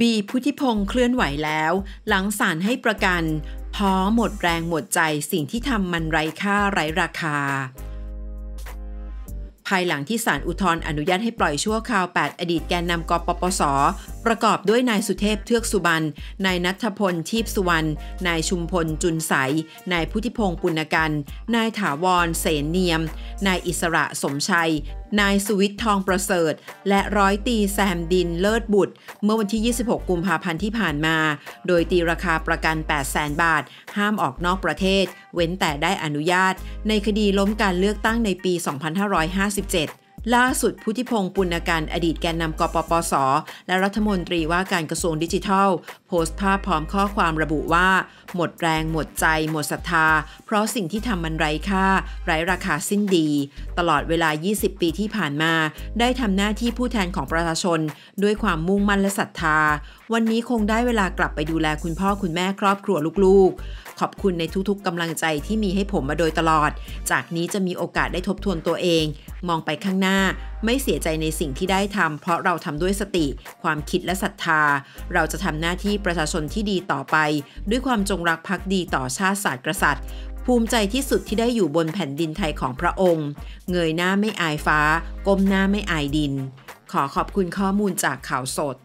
บีพุทธิพงศ์เคลื่อนไหวแล้ว หลังศาลให้ประกันพอหมดแรงหมดใจสิ่งที่ทำมันไร้ค่าไร้ราคา ภายหลังที่ศาลอุทธรณ์อนุญาตให้ปล่อยชั่วคราว 8 อดีตแกนนำกปปส ประกอบด้วยนายสุเทพเทือกสุบรรณนายนัทพลทีพสุวรรณนายชุมพลจุนใสนายพุทธิพงศ์ปุณกันนายถาวรเสนเนียม นายอิสระสมชัย นายสุวิทย์ทองประเสริฐ และร้อยตีแซมดินเลิศบุตร เมื่อวันที่ 26 กุมภาพันธ์ที่ผ่านมา โดยตีราคาประกัน 8 0 0แสนบาท ห้ามออกนอกประเทศ เว้นแต่ได้อนุญาต ในคดีล้มการเลือกตั้งในปี 2557 ล่าสุดพุทธิพงศ์ปุณการอดีตแกนนำกปปส และรัฐมนตรีว่าการกระทรวงดิจิทัล โพสต์ภาพพร้อมข้อความระบุว่า หมดแรง หมดใจ หมดศรัทธา เพราะสิ่งที่ทำมันไร้ค่า ไร้ราคาสิ้นดี ตลอดเวลา 20 ปีที่ผ่านมา ได้ทำหน้าที่ผู้แทนของประชาชน ด้วยความมุ่งมั่นและศรัทธา วันนี้คงได้เวลากลับไปดูแลคุณพ่อคุณแม่ครอบครัวลูกๆขอบคุณในทุกๆกำลังใจที่มีให้ผมมาโดยตลอด จากนี้จะมีโอกาสได้ทบทวนตัวเอง มองไปข้างหน้า ไม่เสียใจในสิ่งที่ได้ทำเพราะเราทำด้วยสติ ความคิดและศรัทธา เราจะทำหน้าที่ประชาชนที่ดีต่อไป ด้วยความจงรักภักดีต่อชาติศาสตร์กษัตริย์ภูมิใจที่สุดที่ได้อยู่บนแผ่นดินไทยของพระองค์ เงยหน้าไม่อายฟ้า ก้มหน้าไม่อายดิน ขอขอบคุณข้อมูลจากข่าวสด